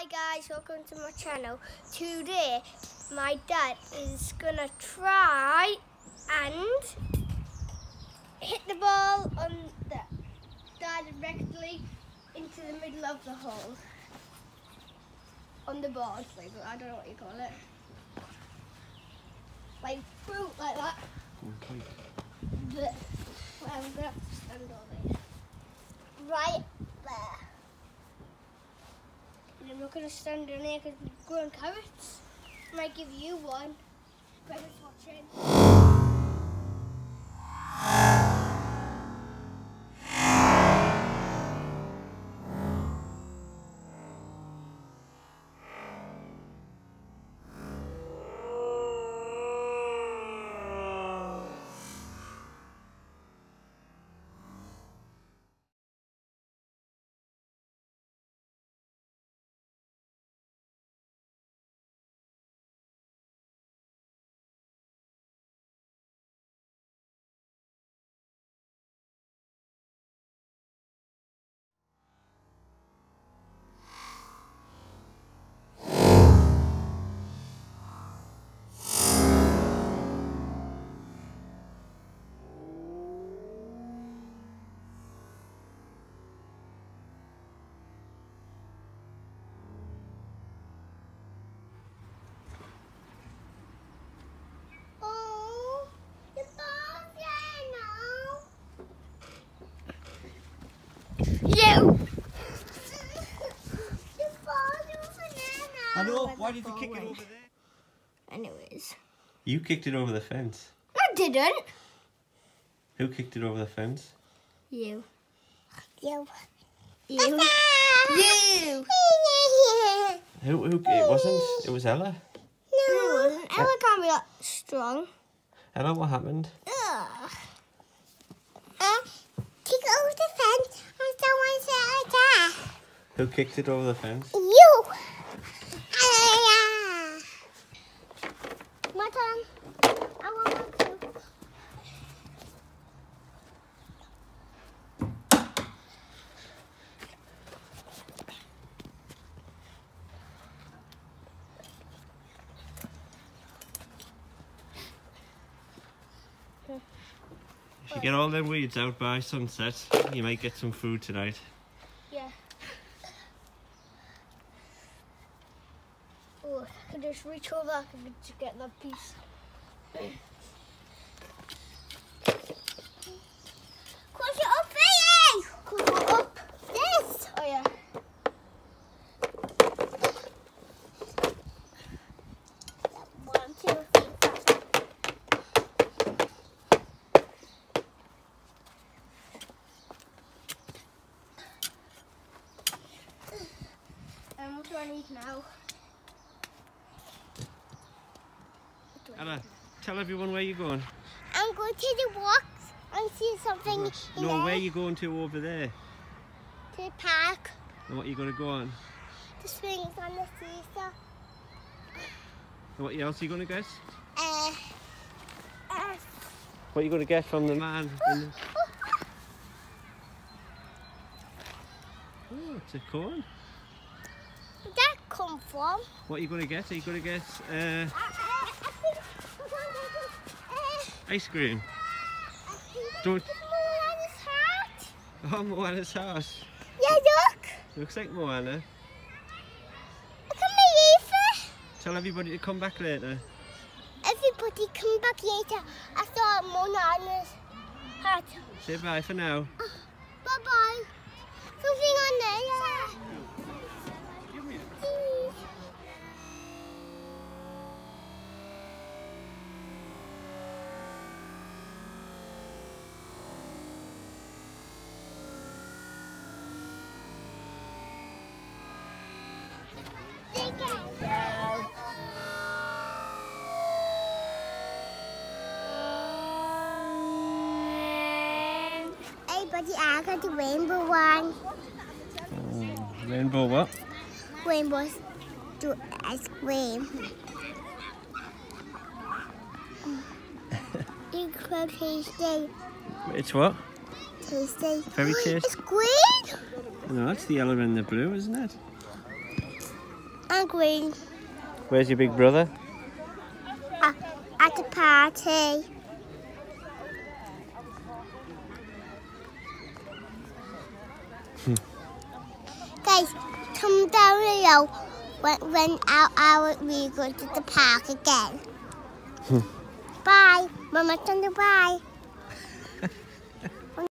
Hi guys, welcome to my channel. Today my dad is gonna try and hit the ball on the directly into the middle of the hole. On the board, like I don't know what you call it. Like fruit like that. But well, I'm gonna have to stand over here. Right there. I'm not going to stand in here because we've grown carrots. I might give you one. Watching. You! the ball's over there now. I know. Why did you ball kick it over there? Anyways. You kicked it over the fence. I didn't. Who kicked it over the fence? You. You. You. You. Who? Who? It wasn't. It was Ella. No, it wasn't. Ella can't be that strong. Ella, what happened? Ugh. Uh, kick over the fence and someone said that. Who kicked it over the fence? You. My turn. I want. If you get all them weeds out by sunset, you might get some food tonight. Yeah. I can just reach over. Can just get that piece. Close it up, Faye! Close it up. This. Oh yeah. And what do I need now? What do I Ella, tell everyone where you're going. I'm going to the walks and see something in No, there. where you going to over there? To the park. And what are you going to go on? The swings on the seesaw. And what else are you going to get? Uh, uh, What are you going to get from the man? in the- Oh, it's a corn. where'd that come from? What are you going to get? Are you going to get uh, Uh, uh, I think, uh, ice cream? Don't- Moana's hat. Oh, Moana's house. Yeah, look. Looks like Moana. Look at my Eva. Tell everybody to come back later. Everybody come back later. I saw Moana's hat. Say bye for now. Uh, bye bye. Something on there. Please. Buddy, I got the rainbow one. Rainbow what? Rainbows do ice cream. Could tasty, It's what? tasty. Very tasty. It's green. No, that's the yellow and the blue, isn't it? and green. Where's your big brother? Uh, at the party. Guys, come down below when, when our, our, we go to the park again. Hmm. bye. Mama, tell you bye.